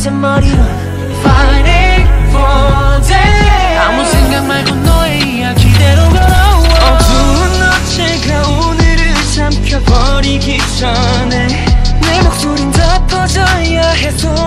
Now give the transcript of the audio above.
제 머리로 Fighting for day 아무 생각 말고 너의 이야기대로 걸어와 어두운 어제가 오늘을 삼켜버리기 전에 내 목소린 덮어져야 해서